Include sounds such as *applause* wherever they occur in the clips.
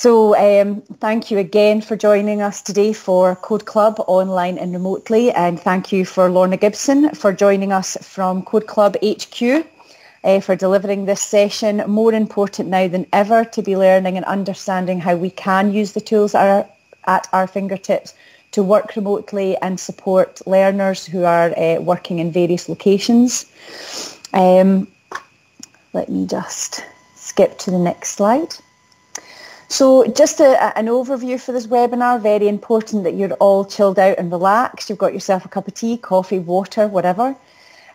So um, thank you again for joining us today for Code Club online and remotely and thank you for Lorna Gibson for joining us from Code Club HQ uh, for delivering this session. More important now than ever to be learning and understanding how we can use the tools at our fingertips to work remotely and support learners who are uh, working in various locations. Um, let me just skip to the next slide. So just a, an overview for this webinar, very important that you're all chilled out and relaxed. You've got yourself a cup of tea, coffee, water, whatever.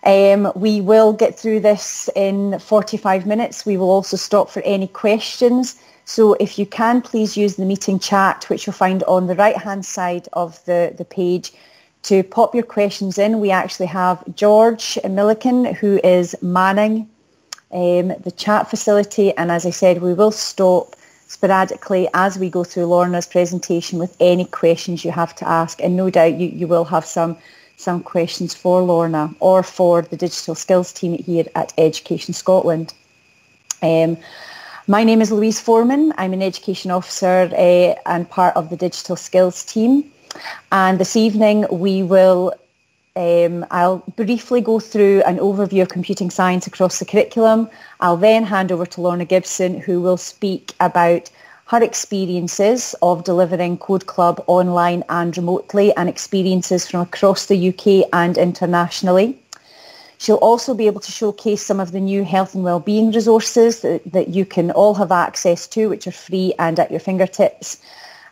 Um, we will get through this in 45 minutes. We will also stop for any questions. So if you can, please use the meeting chat, which you'll find on the right-hand side of the, the page, to pop your questions in. We actually have George Milliken, who is manning um, the chat facility. And as I said, we will stop sporadically as we go through Lorna's presentation with any questions you have to ask. And no doubt you, you will have some some questions for Lorna or for the digital skills team here at Education Scotland. Um, my name is Louise Foreman. I'm an education officer uh, and part of the digital skills team. And this evening we will, um, I'll briefly go through an overview of computing science across the curriculum. I'll then hand over to Lorna Gibson who will speak about her experiences of delivering Code Club online and remotely and experiences from across the UK and internationally. She'll also be able to showcase some of the new health and wellbeing resources that, that you can all have access to, which are free and at your fingertips.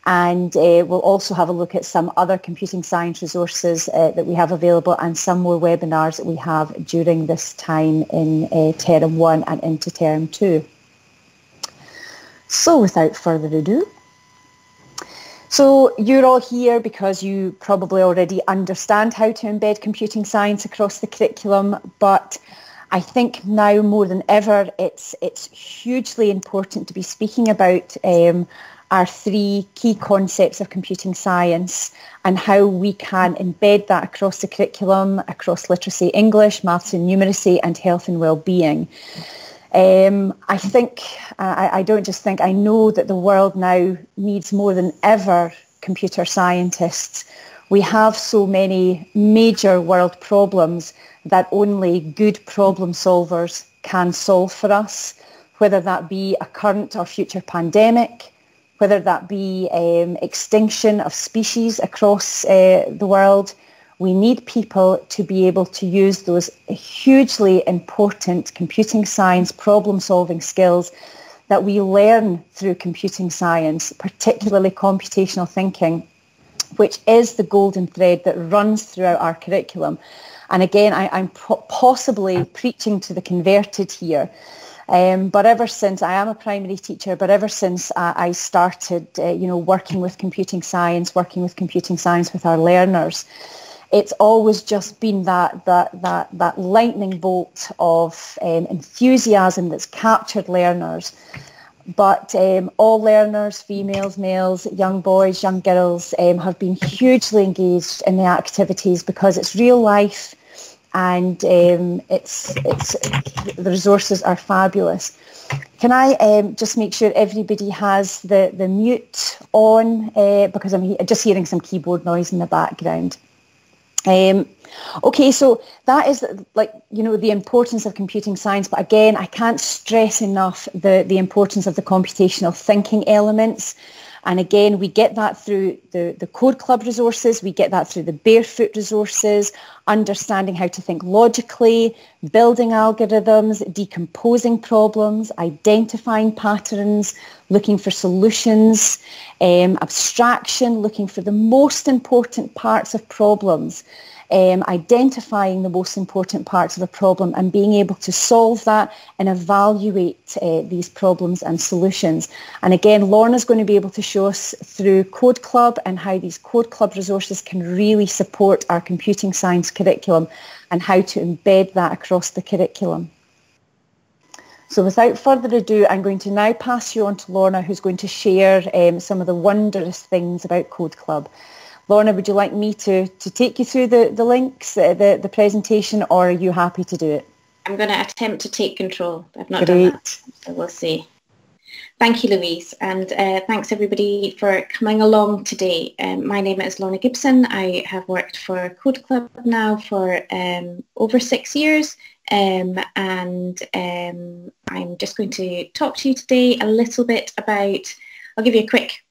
And uh, we'll also have a look at some other computing science resources uh, that we have available and some more webinars that we have during this time in uh, Term 1 and into Term 2. So without further ado, so you're all here because you probably already understand how to embed computing science across the curriculum, but I think now more than ever it's it's hugely important to be speaking about um, our three key concepts of computing science and how we can embed that across the curriculum, across literacy, English, maths and numeracy and health and well-being. Um, I think, I, I don't just think, I know that the world now needs more than ever computer scientists. We have so many major world problems that only good problem solvers can solve for us, whether that be a current or future pandemic, whether that be um, extinction of species across uh, the world, we need people to be able to use those hugely important computing science problem-solving skills that we learn through computing science, particularly computational thinking, which is the golden thread that runs throughout our curriculum. And again, I, am possibly preaching to the converted here. Um, but ever since I am a primary teacher, but ever since I, I started, uh, you know, working with computing science, working with computing science with our learners, it's always just been that that that that lightning bolt of um, enthusiasm that's captured learners. But um, all learners, females, males, young boys, young girls, um, have been hugely engaged in the activities because it's real life, and um, it's it's the resources are fabulous. Can I um, just make sure everybody has the, the mute on uh, because I'm he- just hearing some keyboard noise in the background. Um, okay, so that is like, you know, the importance of computing science. But again, I can't stress enough the, the importance of the computational thinking elements. And again, we get that through the, the Code Club resources, we get that through the Barefoot resources, understanding how to think logically, building algorithms, decomposing problems, identifying patterns, looking for solutions, um, abstraction, looking for the most important parts of problems um, identifying the most important parts of a problem and being able to solve that and evaluate uh, these problems and solutions. And again, Lorna's going to be able to show us through Code Club and how these Code Club resources can really support our computing science curriculum and how to embed that across the curriculum. So without further ado, I'm going to now pass you on to Lorna, who's going to share um, some of the wondrous things about Code Club. Lorna, would you like me to, to take you through the, the links, uh, the, the presentation, or are you happy to do it? I'm going to attempt to take control. I've not Great. done that, so we'll see. Thank you, Louise, and uh, thanks everybody for coming along today. Um, my name is Lorna Gibson. I have worked for Code Club now for um, over six years, um, and um, I'm just going to talk to you today a little bit about, I'll give you a quick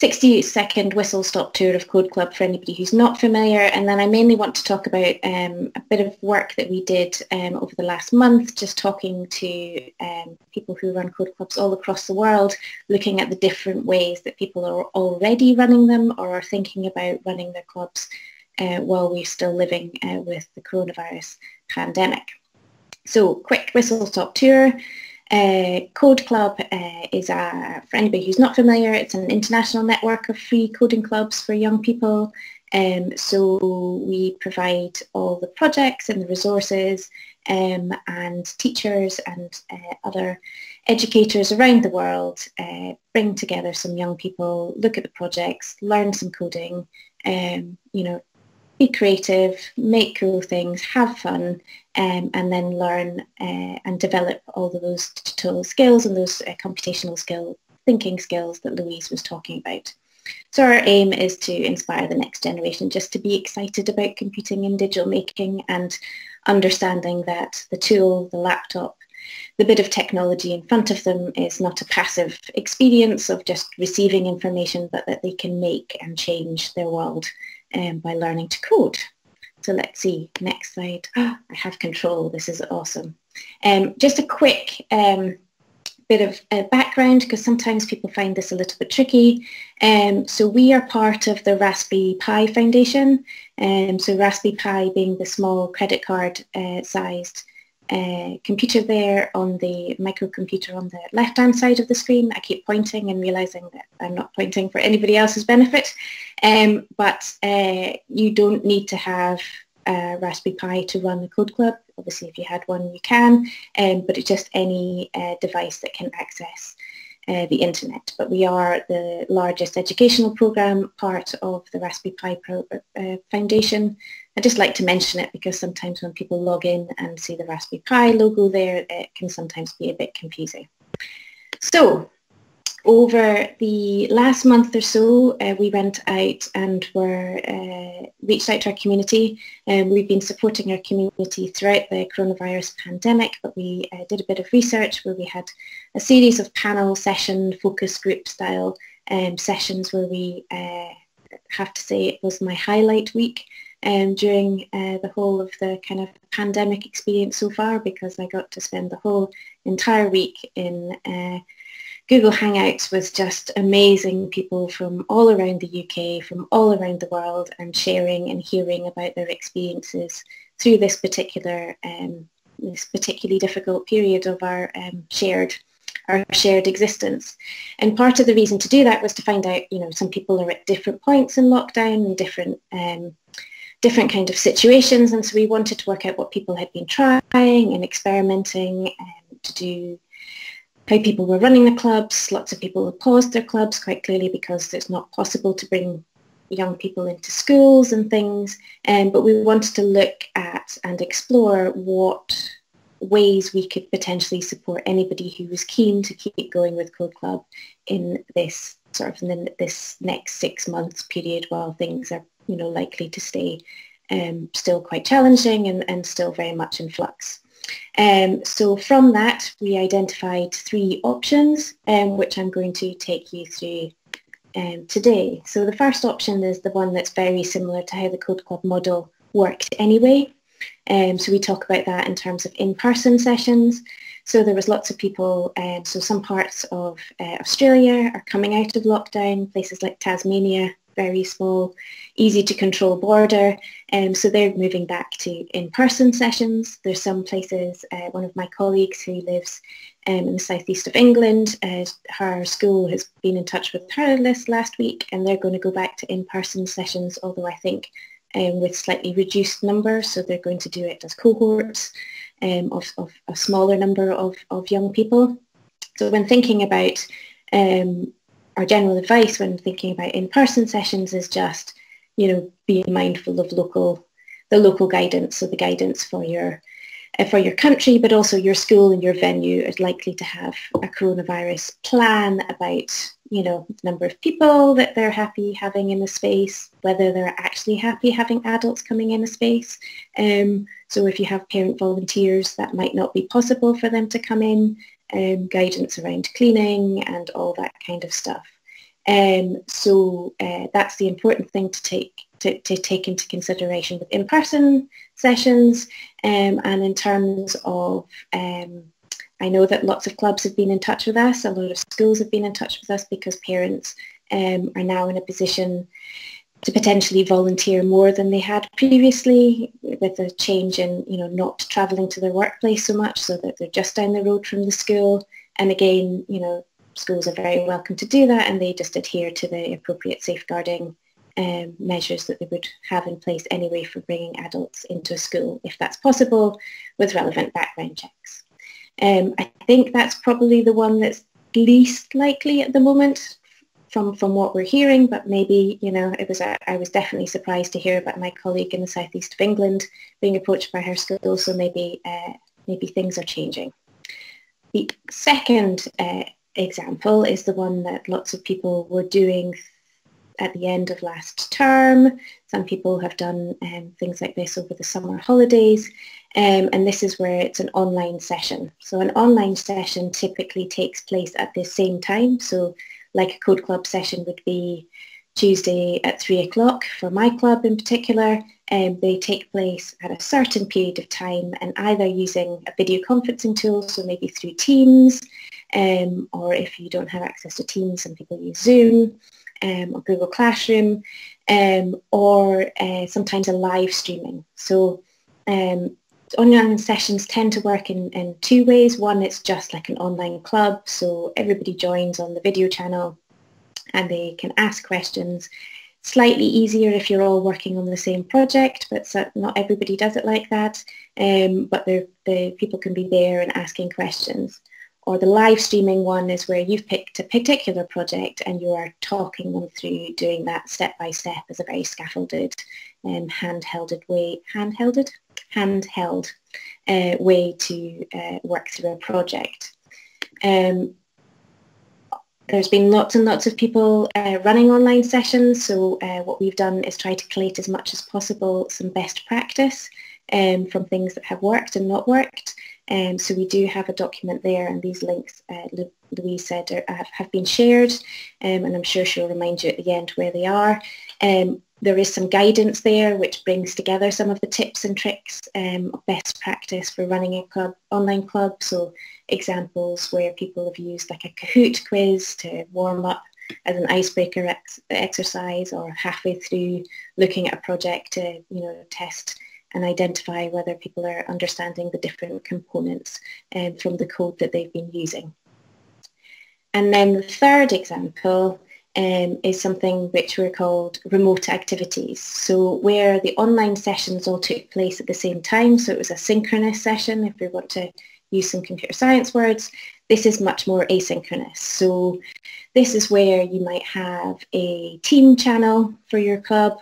60 second whistle stop tour of Code Club for anybody who's not familiar and then I mainly want to talk about um, a bit of work that we did um, over the last month just talking to um, people who run Code Clubs all across the world looking at the different ways that people are already running them or are thinking about running their clubs uh, while we're still living uh, with the coronavirus pandemic. So quick whistle stop tour. Uh, Code Club uh, is a, for anybody who's not familiar, it's an international network of free coding clubs for young people. Um, so we provide all the projects and the resources um, and teachers and uh, other educators around the world uh, bring together some young people, look at the projects, learn some coding, um, you know, be creative, make cool things, have fun, um, and then learn uh, and develop all of those digital skills and those uh, computational skill, thinking skills that Louise was talking about. So our aim is to inspire the next generation just to be excited about computing and digital making and understanding that the tool, the laptop, the bit of technology in front of them is not a passive experience of just receiving information, but that they can make and change their world um, by learning to code. So let's see, next slide. *gasps* I have control, this is awesome. Um, just a quick um, bit of uh, background because sometimes people find this a little bit tricky. Um, so we are part of the Raspberry Pi Foundation. Um, so Raspberry Pi being the small credit card uh, sized uh, computer there on the microcomputer on the left-hand side of the screen. I keep pointing and realizing that I'm not pointing for anybody else's benefit. Um, but uh, you don't need to have a Raspberry Pi to run the Code Club. Obviously, if you had one, you can, um, but it's just any uh, device that can access uh, the internet. But we are the largest educational program part of the Raspberry Pi Pro, Foundation. I just like to mention it because sometimes when people log in and see the Raspberry Pi logo there, it can sometimes be a bit confusing. So over the last month or so, uh, we went out and were uh, reached out to our community. Um, we've been supporting our community throughout the coronavirus pandemic, but we uh, did a bit of research where we had a series of panel session, focus group style um, sessions where we uh, have to say it was my highlight week um, during uh, the whole of the kind of pandemic experience so far because I got to spend the whole entire week in uh, Google Hangouts with just amazing people from all around the UK, from all around the world and sharing and hearing about their experiences through this particular, um, this particularly difficult period of our um, shared our shared existence. And part of the reason to do that was to find out, you know, some people are at different points in lockdown and different um, different kind of situations. And so we wanted to work out what people had been trying and experimenting um, to do how people were running the clubs. Lots of people have paused their clubs quite clearly because it's not possible to bring young people into schools and things. Um, but we wanted to look at and explore what ways we could potentially support anybody who was keen to keep going with Code Club in this sort of in this next six months period while things are, you know, likely to stay um, still quite challenging and, and still very much in flux. Um, so from that, we identified three options, um, which I'm going to take you through um, today. So the first option is the one that's very similar to how the Code Club model worked anyway. Um, so we talk about that in terms of in-person sessions. So there was lots of people, um, so some parts of uh, Australia are coming out of lockdown, places like Tasmania very small, easy to control border. Um, so they're moving back to in-person sessions. There's some places, uh, one of my colleagues who lives um, in the southeast of England, uh, her school has been in touch with her list last week and they're going to go back to in-person sessions, although I think um, with slightly reduced numbers. So they're going to do it as cohorts um, of, of, a smaller number of, of young people. So when thinking about um, our general advice when thinking about in-person sessions is just, you know, being mindful of local, the local guidance, so the guidance for your uh, for your country, but also your school and your venue is likely to have a coronavirus plan about, you know, the number of people that they're happy having in the space, whether they're actually happy having adults coming in a space. Um, so if you have parent volunteers, that might not be possible for them to come in. Um, guidance around cleaning and all that kind of stuff. Um, so uh, that's the important thing to take to, to take into consideration with in-person sessions um, and in terms of um, I know that lots of clubs have been in touch with us, a lot of schools have been in touch with us because parents um, are now in a position to potentially volunteer more than they had previously with the change in, you know, not travelling to their workplace so much so that they're just down the road from the school. And again, you know, schools are very welcome to do that and they just adhere to the appropriate safeguarding um, measures that they would have in place anyway for bringing adults into a school, if that's possible, with relevant background checks. Um, I think that's probably the one that's least likely at the moment from, from what we're hearing, but maybe, you know, it was a, I was definitely surprised to hear about my colleague in the southeast of England being approached by her school, so maybe, uh, maybe things are changing. The second uh, example is the one that lots of people were doing at the end of last term. Some people have done um, things like this over the summer holidays. Um, and this is where it's an online session. So an online session typically takes place at the same time. So like a code club session would be Tuesday at three o'clock for my club in particular. Um, they take place at a certain period of time and either using a video conferencing tool, so maybe through Teams, um, or if you don't have access to Teams, some people use Zoom, um, or Google Classroom, um, or uh, sometimes a live streaming. So um, online sessions tend to work in, in two ways. One, it's just like an online club, so everybody joins on the video channel and they can ask questions. Slightly easier if you're all working on the same project, but so not everybody does it like that. Um, but the people can be there and asking questions or the live streaming one is where you've picked a particular project and you are talking them through doing that step by step as a very scaffolded um, handhelded way, handhelded, handheld uh, way to uh, work through a project. Um, there's been lots and lots of people uh, running online sessions, so uh, what we've done is try to collate as much as possible some best practice um, from things that have worked and not worked. Um, so we do have a document there and these links, uh, Louise said, are, have, been shared um, and I'm sure she'll remind you at the end where they are. Um, there is some guidance there which brings together some of the tips and tricks um, best practice for running a club, online club. So examples where people have used like a Kahoot quiz to warm up as an icebreaker ex exercise or halfway through looking at a project to, you know, test and identify whether people are understanding the different components um, from the code that they've been using. And then the third example um, is something which were called remote activities. So where the online sessions all took place at the same time, so it was a synchronous session if we want to use some computer science words, this is much more asynchronous. So this is where you might have a team channel for your club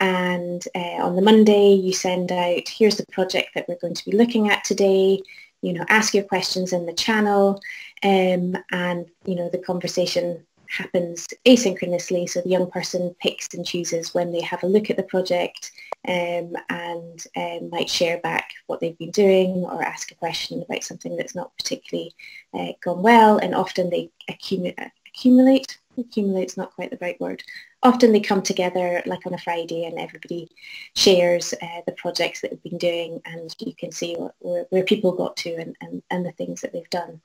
and uh, on the Monday you send out, here's the project that we're going to be looking at today, you know, ask your questions in the channel um, and, you know, the conversation happens asynchronously. So the young person picks and chooses when they have a look at the project um, and um, might share back what they've been doing or ask a question about something that's not particularly uh, gone well. And often they accumulate, accumulate, accumulate's not quite the right word, often they come together like on a Friday and everybody shares uh, the projects that they've been doing and you can see where, where, people got to and, and, and, the things that they've done.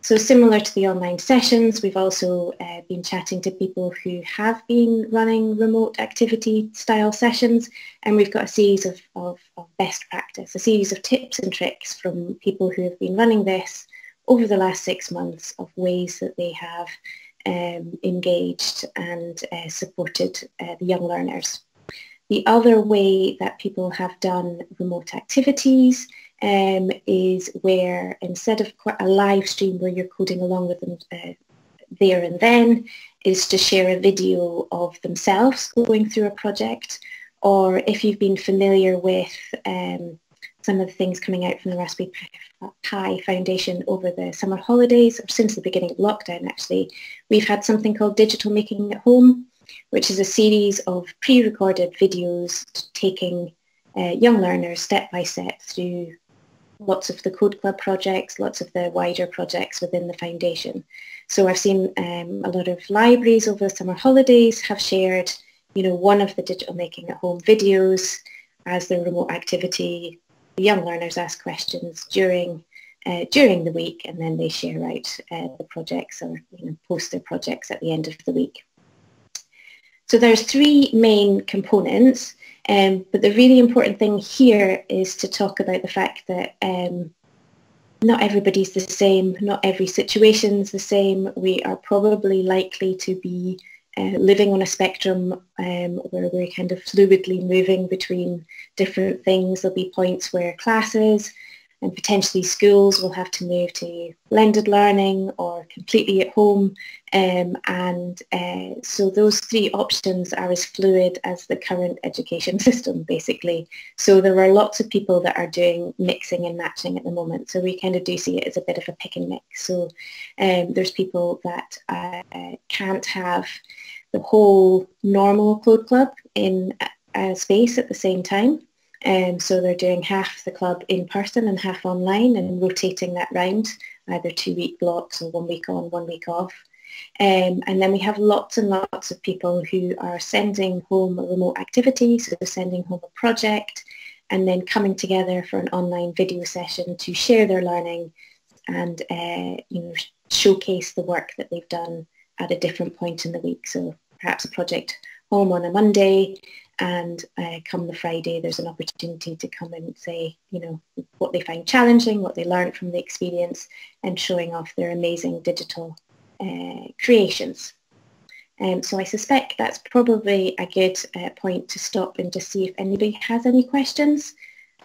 So similar to the online sessions, we've also uh, been chatting to people who have been running remote activity style sessions and we've got a series of, of, of best practice, a series of tips and tricks from people who have been running this over the last six months of ways that they have um, engaged and uh, supported uh, the young learners. The other way that people have done remote activities um, is where instead of a live stream where you're coding along with them uh, there and then, is to share a video of themselves going through a project. Or if you've been familiar with um, some of the things coming out from the Raspberry Pi Foundation over the summer holidays, or since the beginning of lockdown actually, we've had something called Digital Making at Home, which is a series of pre-recorded videos taking uh, young learners step by step through lots of the Code Club projects, lots of the wider projects within the foundation. So I've seen um, a lot of libraries over the summer holidays have shared, you know, one of the digital making at home videos as the remote activity. The young learners ask questions during uh, during the week and then they share out uh, the projects or you know, post their projects at the end of the week. So there's three main components. Um, but the really important thing here is to talk about the fact that um, not everybody's the same, not every situation's the same. We are probably likely to be uh, living on a spectrum um, where we're kind of fluidly moving between different things. There'll be points where classes and potentially schools will have to move to blended learning or completely at home. Um, and uh, so those three options are as fluid as the current education *laughs* system, basically. So there are lots of people that are doing mixing and matching at the moment. So we kind of do see it as a bit of a pick and mix. So um, there's people that uh, can't have the whole normal code club in a space at the same time. Um, so they're doing half the club in person and half online and rotating that round, either two week blocks or one week on, one week off. Um, and then we have lots and lots of people who are sending home a remote activity, so they're sending home a project and then coming together for an online video session to share their learning and uh, you know showcase the work that they've done at a different point in the week. So perhaps a project home on a Monday and uh, come the Friday there's an opportunity to come and say, you know, what they find challenging, what they learned from the experience and showing off their amazing digital uh, creations. Um, so I suspect that's probably a good uh, point to stop and just see if anybody has any questions.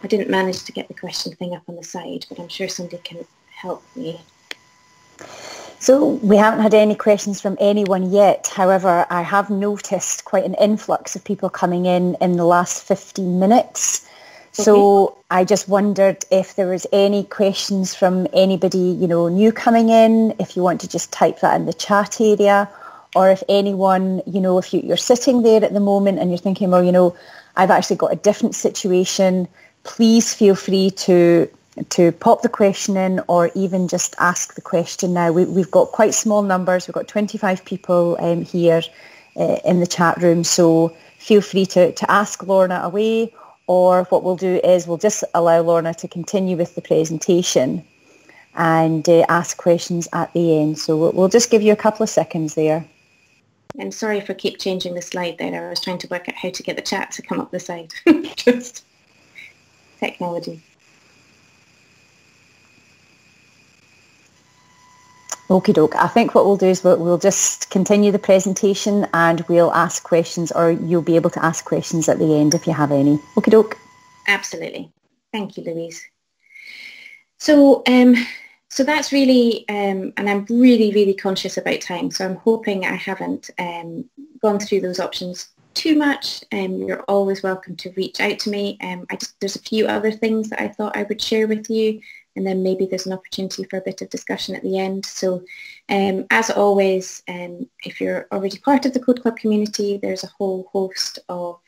I didn't manage to get the question thing up on the side, but I'm sure somebody can help me. So we haven't had any questions from anyone yet. However, I have noticed quite an influx of people coming in in the last 15 minutes. Okay. So I just wondered if there was any questions from anybody, you know, new coming in, if you want to just type that in the chat area, or if anyone, you know, if you, you're sitting there at the moment and you're thinking, well, you know, I've actually got a different situation, please feel free to to pop the question in or even just ask the question now. We, have got quite small numbers. We've got 25 people um, here uh, in the chat room, so feel free to, to ask Lorna away or what we'll do is we'll just allow Lorna to continue with the presentation and uh, ask questions at the end. So we'll, we'll just give you a couple of seconds there. I'm sorry if I keep changing the slide there. I was trying to work out how to get the chat to come up the side. *laughs* just technology. Okie doke. I think what we'll do is we'll, we'll, just continue the presentation and we'll ask questions or you'll be able to ask questions at the end if you have any. Okie doke. Absolutely. Thank you, Louise. So, um, so that's really, um, and I'm really, really conscious about time. So I'm hoping I haven't um, gone through those options too much. Um, you're always welcome to reach out to me. Um, I just, there's a few other things that I thought I would share with you and then maybe there's an opportunity for a bit of discussion at the end. So um, as always, um, if you're already part of the Code Club community, there's a whole host of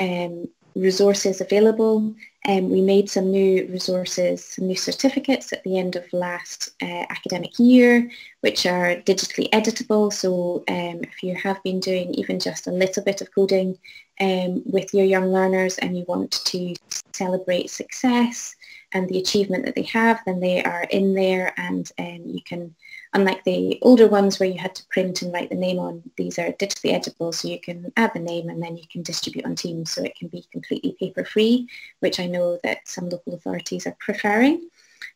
um, resources available. Um, we made some new resources, some new certificates at the end of last uh, academic year, which are digitally editable. So um, if you have been doing even just a little bit of coding um, with your young learners and you want to celebrate success, and the achievement that they have, then they are in there and um, you can, unlike the older ones where you had to print and write the name on, these are digitally editable so you can add the name and then you can distribute on Teams so it can be completely paper free, which I know that some local authorities are preferring.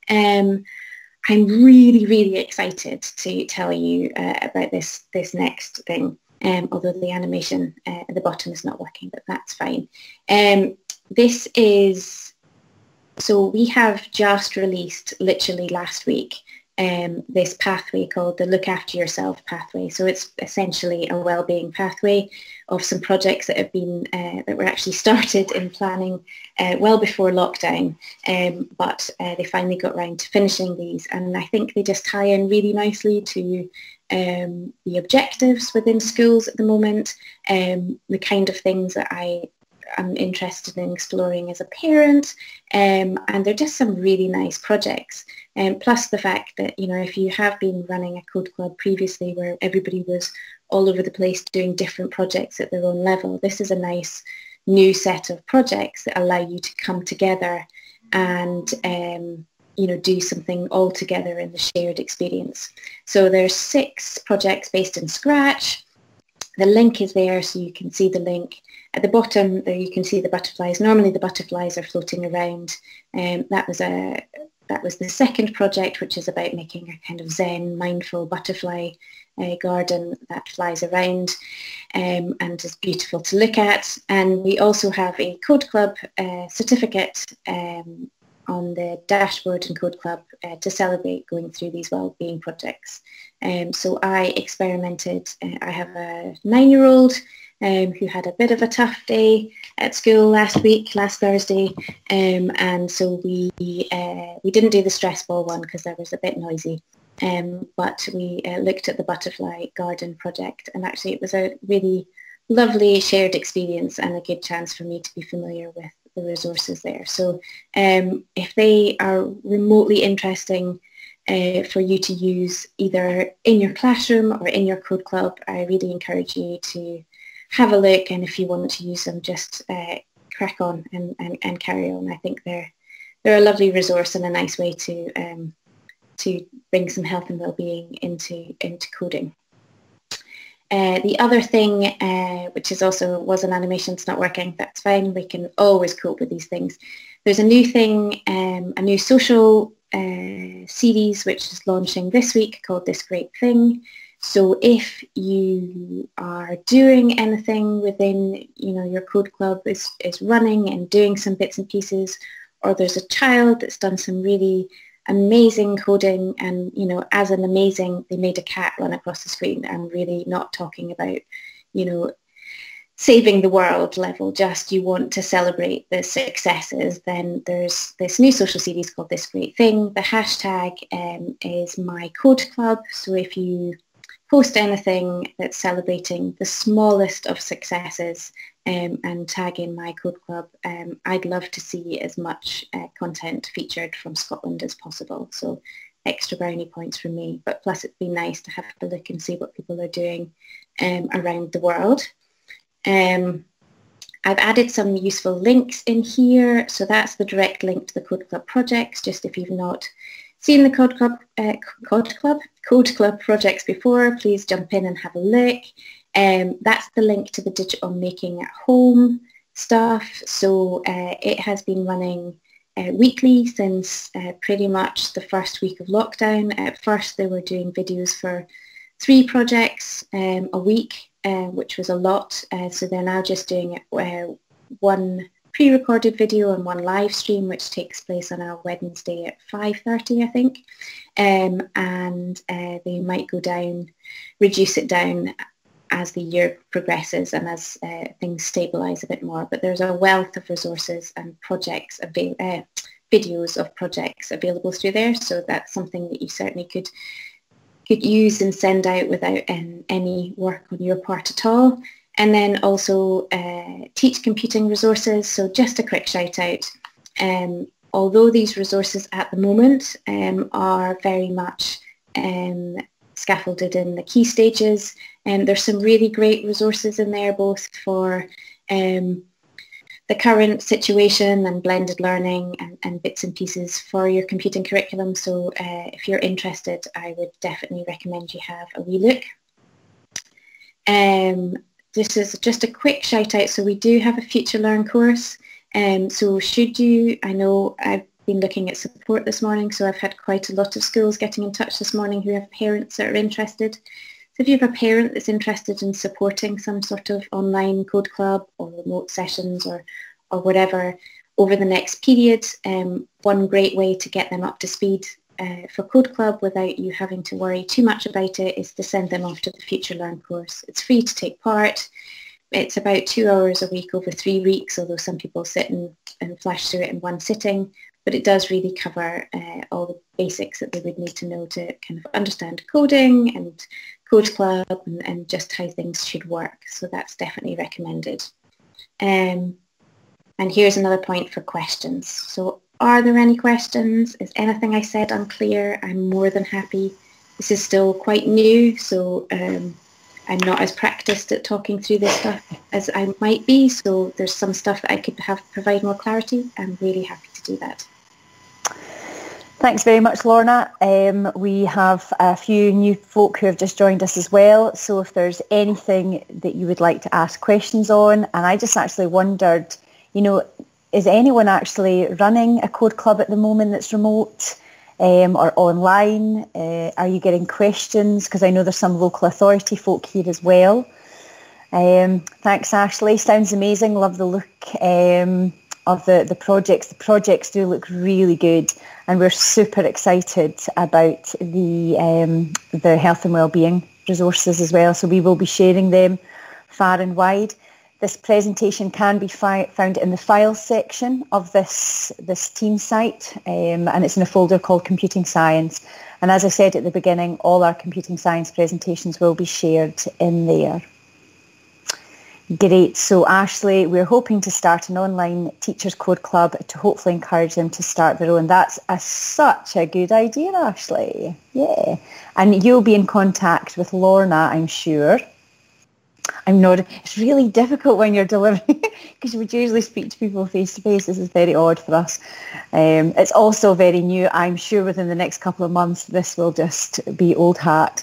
Um, I'm really, really excited to tell you uh, about this, this next thing. Um, although the animation uh, at the bottom is not working, but that's fine. Um, this is so we have just released literally last week um, this pathway called the Look After Yourself pathway. So it's essentially a well-being pathway of some projects that have been, uh, that were actually *laughs* started in planning uh, well before lockdown, um, but uh, they finally got around to finishing these. And I think they just tie in really nicely to um, the objectives within schools at the moment, um, the kind of things that I am interested in exploring as a parent, um, and they're just some really nice projects. Um, plus the fact that, you know, if you have been running a code club previously where everybody was all over the place doing different projects at their own level, this is a nice new set of projects that allow you to come together and um, you know, do something all together in the shared experience. So there's six projects based in Scratch. The link is there so you can see the link. At the bottom there you can see the butterflies. Normally the butterflies are floating around. Um, that was a that was the second project which is about making a kind of zen mindful butterfly uh, garden that flies around um, and is beautiful to look at. And we also have a Code Club uh, certificate um, on the dashboard in Code Club uh, to celebrate going through these well-being projects. Um, so I experimented, uh, I have a nine-year-old um, who had a bit of a tough day at school last week, last Thursday, um, and so we uh, we didn't do the stress ball one because that was a bit noisy. Um, but we uh, looked at the butterfly garden project, and actually it was a really lovely shared experience and a good chance for me to be familiar with the resources there. So um, if they are remotely interesting uh, for you to use either in your classroom or in your code club, I really encourage you to have a look and if you want to use them, just uh, crack on and, and, and carry on. I think they're, they're a lovely resource and a nice way to, um, to bring some health and well-being into, into coding. Uh, the other thing, uh, which is also was an animation, it's not working, that's fine. We can always cope with these things. There's a new thing, um, a new social uh, series which is launching this week called This Great Thing. So if you are doing anything within, you know, your code club is, is running and doing some bits and pieces, or there's a child that's done some really amazing coding and you know as an amazing they made a cat run across the screen i'm really not talking about you know saving the world level just you want to celebrate the successes then there's this new social series called this great thing. The hashtag um, is my code club. So if you post anything that's celebrating the smallest of successes um, and tag in my code club. Um, I'd love to see as much uh, content featured from Scotland as possible. So extra brownie points from me. But plus it'd be nice to have a look and see what people are doing um, around the world. Um, I've added some useful links in here. So that's the direct link to the Code Club projects, just if you've not seen the Code Club, uh, Code Club, Code Club projects before, please jump in and have a look. Um, that's the link to the digital making at home stuff. So uh, it has been running uh, weekly since uh, pretty much the first week of lockdown. At first they were doing videos for three projects um, a week, uh, which was a lot. Uh, so they're now just doing uh, one pre-recorded video and one live stream which takes place on a Wednesday at 5.30 I think um, and uh, they might go down, reduce it down as the year progresses and as uh, things stabilise a bit more. But there's a wealth of resources and projects, avail- uh, videos of projects available through there. So that's something that you certainly could could use and send out without um, any work on your part at all. And then also uh, teach computing resources. So just a quick shout out. Um, although these resources at the moment um, are very much um, scaffolded in the key stages, and there's some really great resources in there both for um, the current situation and blended learning and, and, bits and pieces for your computing curriculum. So uh, if you're interested, I would definitely recommend you have a wee look. Um, this is just a quick shout out. So we do have a Future Learn course. Um, so should you, I know I've been looking at support this morning, so I've had quite a lot of schools getting in touch this morning who have parents that are interested. So if you have a parent that's interested in supporting some sort of online code club or remote sessions or, or whatever over the next period, um, one great way to get them up to speed uh, for Code Club without you having to worry too much about it is to send them off to the Future Learn course. It's free to take part. It's about two hours a week over three weeks, although some people sit and, and flash through it in one sitting. But it does really cover uh, all the basics that they would need to know to kind of understand coding and Code Club and, and just how things should work. So that's definitely recommended. Um, and here's another point for questions. So are there any questions? Is anything I said unclear? I'm more than happy. This is still quite new, so um, I'm not as practiced at talking through this stuff as I might be. So there's some stuff that I could have provide more clarity. I'm really happy to do that. Thanks very much, Lorna. Um, we have a few new folk who have just joined us as well. So if there's anything that you would like to ask questions on, and I just actually wondered, you know, is anyone actually running a code club at the moment that's remote um, or online? Uh, are you getting questions? Because I know there's some local authority folk here as well. Um, thanks, Ashley. Sounds amazing. Love the look um, of the, the projects. The projects do look really good and we're super excited about the, um, the health and wellbeing resources as well. So we will be sharing them far and wide. This presentation can be fi- found in the files section of this, this team site um, and it's in a folder called Computing Science. And as I said at the beginning, all our computing science presentations will be shared in there. Great. So Ashley, we're hoping to start an online Teachers Code Club to hopefully encourage them to start their own. That's a, such a good idea, Ashley. Yeah. And you'll be in contact with Lorna, I'm sure. I'm not. It's really difficult when you're delivering *laughs* because we usually speak to people face to face. This is very odd for us. Um, it's also very new. I'm sure within the next couple of months this will just be old hat.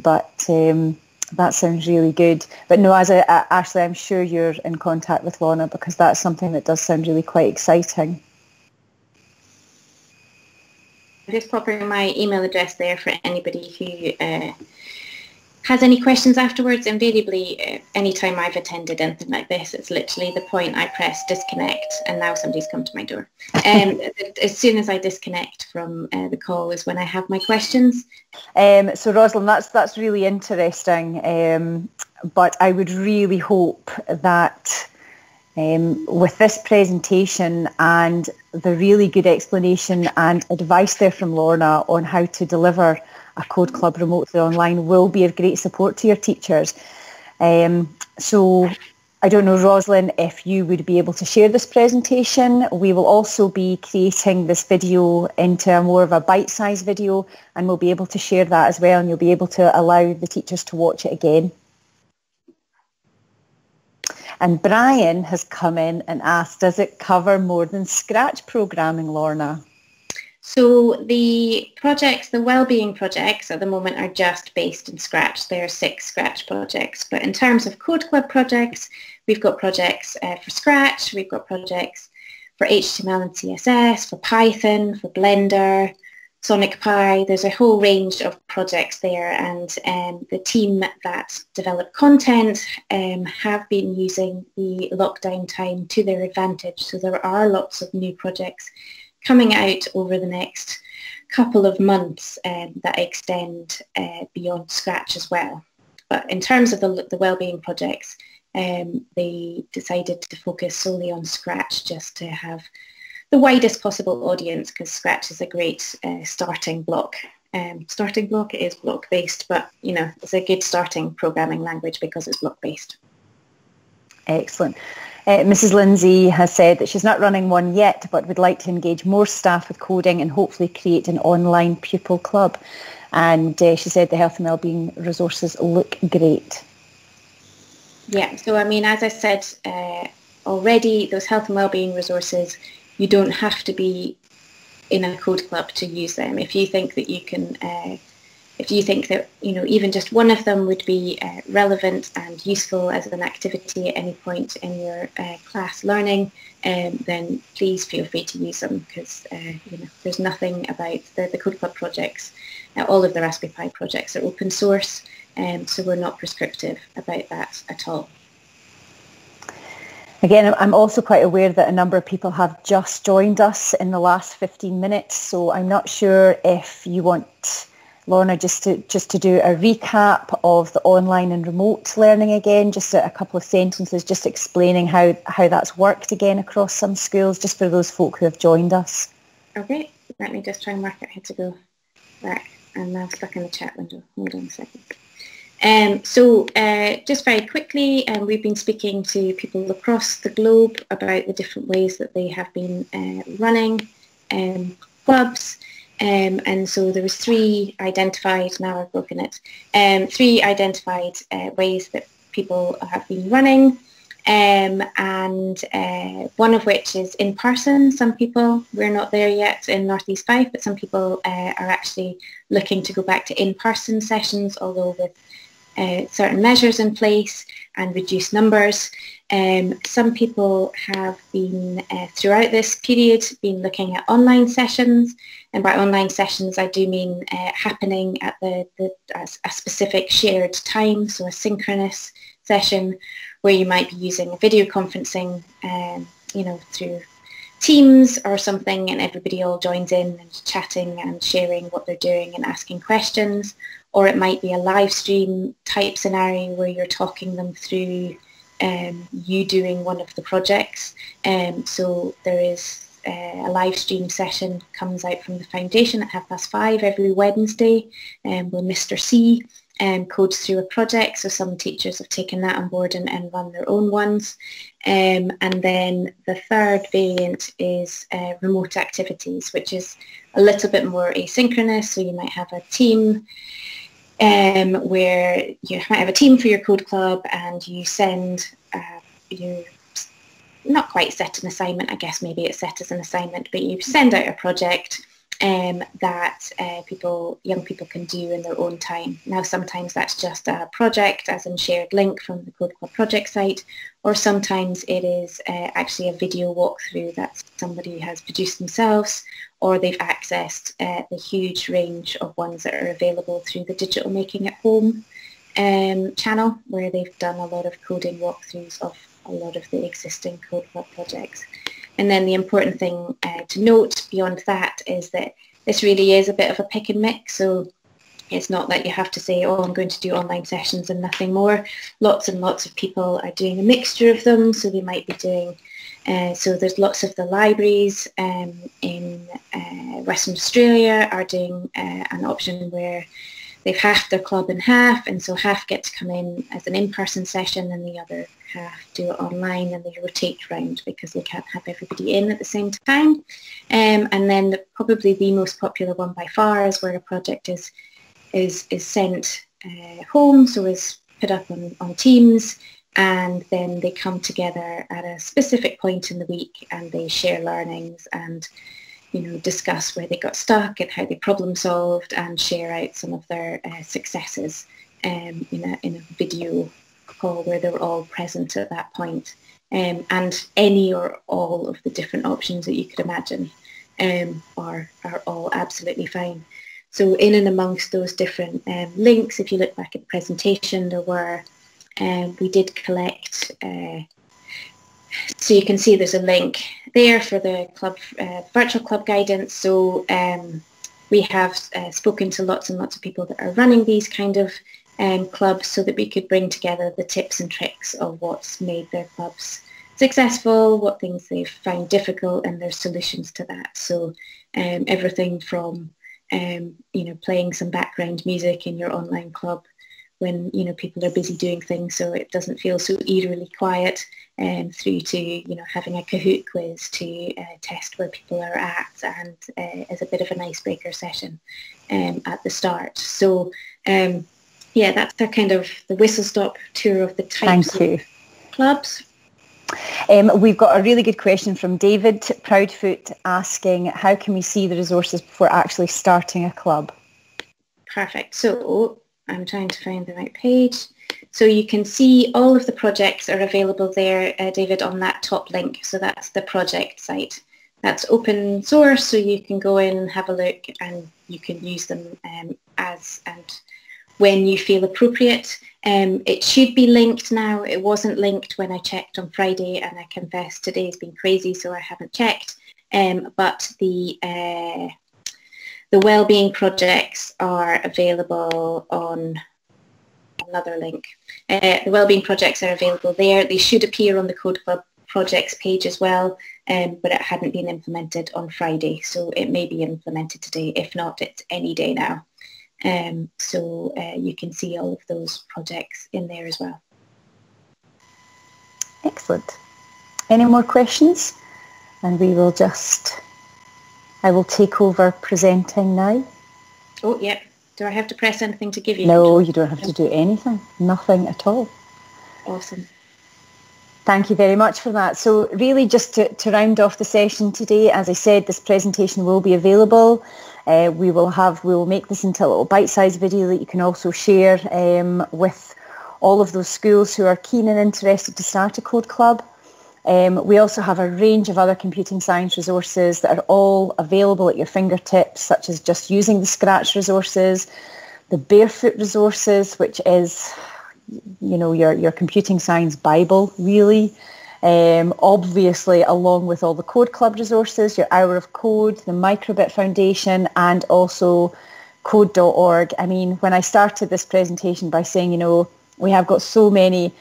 But um, that sounds really good. But no, as I, uh, Ashley, I'm sure you're in contact with Lorna because that's something that does sound really quite exciting. Just popping my email address there for anybody who uh, has any questions afterwards, invariably, uh, anytime I've attended anything like this, it's literally the point I press disconnect and now somebody's come to my door. Um, *laughs* as soon as I disconnect from uh, the call is when I have my questions. Um, so Rosalind, that's, that's really interesting. Um, but I would really hope that um, with this presentation and the really good explanation and advice there from Lorna on how to deliver a code club remotely online will be of great support to your teachers. Um, so I don't know, Rosalind, if you would be able to share this presentation. We will also be creating this video into a more of a bite-sized video and we'll be able to share that as well and you'll be able to allow the teachers to watch it again. And Brian has come in and asked, does it cover more than Scratch programming, Lorna? So the projects, the well-being projects at the moment are just based in Scratch. There are six Scratch projects. But in terms of Code Club projects, we've got projects uh, for Scratch, we've got projects for HTML and CSS, for Python, for Blender, Sonic Pi. There's a whole range of projects there and um, the team that develop content um, have been using the lockdown time to their advantage. So there are lots of new projects coming out over the next couple of months um, that extend uh, beyond Scratch as well. But in terms of the, the wellbeing projects, um, they decided to focus solely on Scratch just to have the widest possible audience because Scratch is a great uh, starting block. Um, starting block is block based, but you know it's a good starting programming language because it's block based. Excellent. Uh, Mrs. Lindsay has said that she's not running one yet, but would like to engage more staff with coding and hopefully create an online pupil club. And uh, she said the health and wellbeing resources look great. Yeah, so I mean, as I said uh, already, those health and wellbeing resources, you don't have to be in a code club to use them. If you think that you can uh, if you think that you know even just one of them would be uh, relevant and useful as an activity at any point in your uh, class learning, um, then please feel free to use them because uh, you know there's nothing about the, the Code Club projects. Uh, all of the Raspberry Pi projects are open source, um, so we're not prescriptive about that at all. Again, I'm also quite aware that a number of people have just joined us in the last 15 minutes, so I'm not sure if you want Lorna just to just to do a recap of the online and remote learning again, just a, a couple of sentences, just explaining how, how that's worked again across some schools, just for those folk who have joined us. Okay, let me just try and work out how to go back. I'm now stuck in the chat window. Hold on a second. Um, so uh, just very quickly, um, we've been speaking to people across the globe about the different ways that they have been uh, running um, clubs. Um, and so there was three identified, now I've broken it, um, three identified uh, ways that people have been running. Um, and uh, one of which is in person. Some people, we're not there yet in Northeast Fife, but some people uh, are actually looking to go back to in-person sessions, although with uh, certain measures in place and reduce numbers. Um, some people have been, uh, throughout this period, been looking at online sessions. And by online sessions, I do mean uh, happening at the, the a specific shared time, so a synchronous session where you might be using video conferencing, um, you know, through Teams or something and everybody all joins in and chatting and sharing what they're doing and asking questions or it might be a live stream type scenario where you're talking them through um, you doing one of the projects. Um, so there is uh, a live stream session comes out from the foundation at half past five every Wednesday um, where Mr. C um, codes through a project. So some teachers have taken that on board and, and run their own ones. Um, and then the third variant is uh, remote activities, which is a little bit more asynchronous. So you might have a team um, where you might have a team for your code club and you send uh, you not quite set an assignment, I guess maybe it's set as an assignment, but you send out a project um, that uh, people, young people can do in their own time. Now sometimes that's just a project as in shared link from the Code Club project site, or sometimes it is uh, actually a video walkthrough that somebody has produced themselves, or they've accessed uh, the huge range of ones that are available through the Digital Making at Home um, channel, where they've done a lot of coding walkthroughs of a lot of the existing Code Club projects. And then the important thing uh, to note beyond that is that this really is a bit of a pick and mix. So it's not that you have to say, oh, I'm going to do online sessions and nothing more. Lots and lots of people are doing a mixture of them. So they might be doing, uh, so there's lots of the libraries um, in uh, Western Australia are doing uh, an option where they've halved their club in half and so half get to come in as an in-person session and the other half do it online and they rotate round because they can't have everybody in at the same time. Um, and then the, probably the most popular one by far is where a project is is, is sent uh, home, so is put up on, on Teams and then they come together at a specific point in the week and they share learnings and you know, discuss where they got stuck and how they problem solved and share out some of their uh, successes um, in, a, in a video call where they were all present at that point. Um, and any or all of the different options that you could imagine um, are, are all absolutely fine. So in and amongst those different um, links, if you look back at the presentation, there were, um, we did collect uh, so you can see there's a link there for the club uh, virtual club guidance. So um, we have uh, spoken to lots and lots of people that are running these kind of um, clubs so that we could bring together the tips and tricks of what's made their clubs successful, what things they've found difficult and their solutions to that. So um, everything from um, you know playing some background music in your online club when you know people are busy doing things so it doesn't feel so eerily quiet um, through to you know having a Kahoot quiz to uh, test where people are at and uh, as a bit of an icebreaker session um, at the start. So um, yeah, that's the kind of the whistle stop tour of the types Thank of clubs. Um, we've got a really good question from David Proudfoot asking how can we see the resources before actually starting a club? Perfect. So I'm trying to find the right page. So you can see all of the projects are available there, uh, David, on that top link. So that's the project site. That's open source, so you can go in and have a look and you can use them um, as and when you feel appropriate. Um, it should be linked now. It wasn't linked when I checked on Friday and I confess today's been crazy so I haven't checked. Um, but the uh, the wellbeing projects are available on another link. Uh, the wellbeing projects are available there. They should appear on the Code Club projects page as well, um, but it hadn't been implemented on Friday, so it may be implemented today. If not, it's any day now. Um, so uh, you can see all of those projects in there as well. Excellent. Any more questions? And we will just, I will take over presenting now. Oh, yeah. Do I have to press anything to give you? No, you don't have to do anything. Nothing at all. Awesome. Thank you very much for that. So really just to, to round off the session today, as I said, this presentation will be available. Uh, we will have, we will make this into a little bite-sized video that you can also share um, with all of those schools who are keen and interested to start a code club. Um, we also have a range of other computing science resources that are all available at your fingertips, such as just using the Scratch resources, the Barefoot resources, which is you know, your, your computing science Bible, really. Um, obviously, along with all the Code Club resources, your Hour of Code, the Microbit Foundation, and also code.org. I mean, when I started this presentation by saying, you know, we have got so many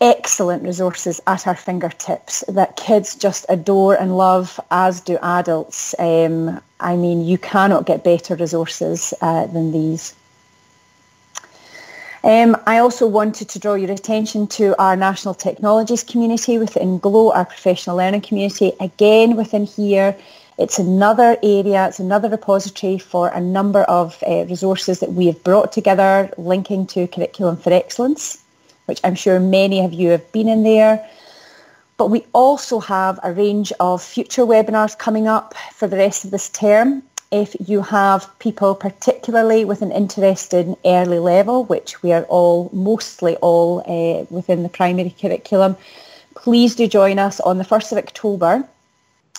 excellent resources at our fingertips that kids just adore and love, as do adults. Um, I mean, you cannot get better resources uh, than these. Um, I also wanted to draw your attention to our National Technologies community within GLOW, our professional learning community. Again, within here, it's another area, it's another repository for a number of uh, resources that we have brought together linking to Curriculum for Excellence, which I'm sure many of you have been in there. But we also have a range of future webinars coming up for the rest of this term if you have people particularly with an interest in early level, which we are all, mostly all uh, within the primary curriculum, please do join us on the 1st of October.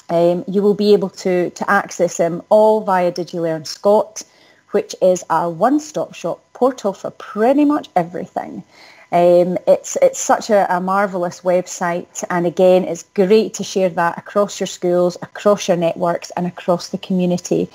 Um, you will be able to, to access them all via DigiLearn Scot, which is our one-stop shop portal for pretty much everything. Um, it's it's such a, a, marvellous website and again it's great to share that across your schools, across your networks and across the community.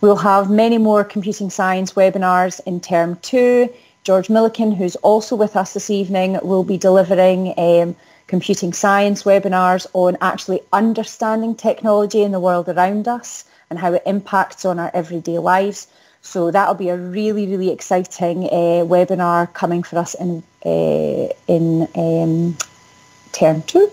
We'll have many more computing science webinars in term two. George Milliken, who's also with us this evening, will be delivering um, computing science webinars on actually understanding technology in the world around us and how it impacts on our everyday lives. So that'll be a really, really exciting uh, webinar coming for us in, uh, in um, term two.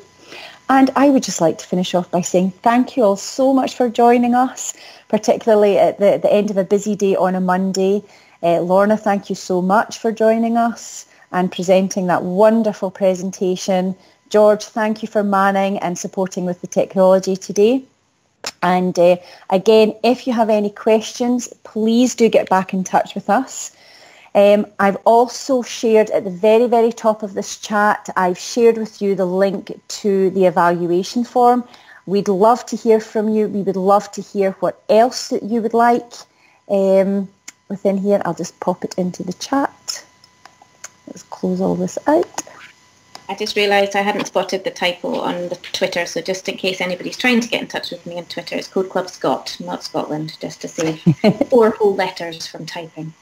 And I would just like to finish off by saying thank you all so much for joining us, particularly at the, the end of a busy day on a Monday. Uh, Lorna, thank you so much for joining us and presenting that wonderful presentation. George, thank you for manning and supporting with the technology today. And uh, again, if you have any questions, please do get back in touch with us. Um, I've also shared at the very, very top of this chat, I've shared with you the link to the evaluation form. We'd love to hear from you. We would love to hear what else that you would like um, within here. I'll just pop it into the chat. Let's close all this out. I just realised I hadn't spotted the typo on the Twitter, so just in case anybody's trying to get in touch with me on Twitter, it's Code Club Scot, not Scotland, just to save *laughs* four whole letters from typing.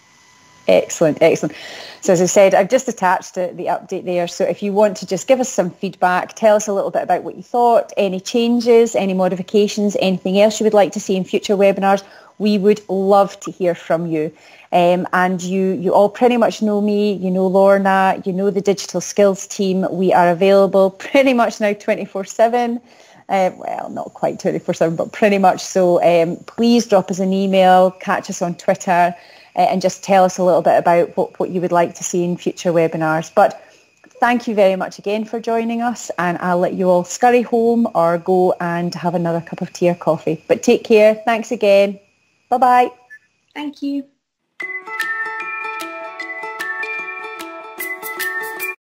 Excellent, excellent. So as I said, I've just attached the, update there. So if you want to just give us some feedback, tell us a little bit about what you thought, any changes, any modifications, anything else you would like to see in future webinars, we would love to hear from you. Um, and you, you all pretty much know me, you know Lorna, you know the digital skills team. We are available *laughs* pretty much now 24-7. Uh, well, not quite 24-7, but pretty much so. Um, please drop us an email, catch us on Twitter, Uh, and just tell us a little bit about what, what you would like to see in future webinars. But thank you very much again for joining us and I'll let you all scurry home or go and have another cup of tea or coffee. But take care. Thanks again. Bye-bye. Thank you.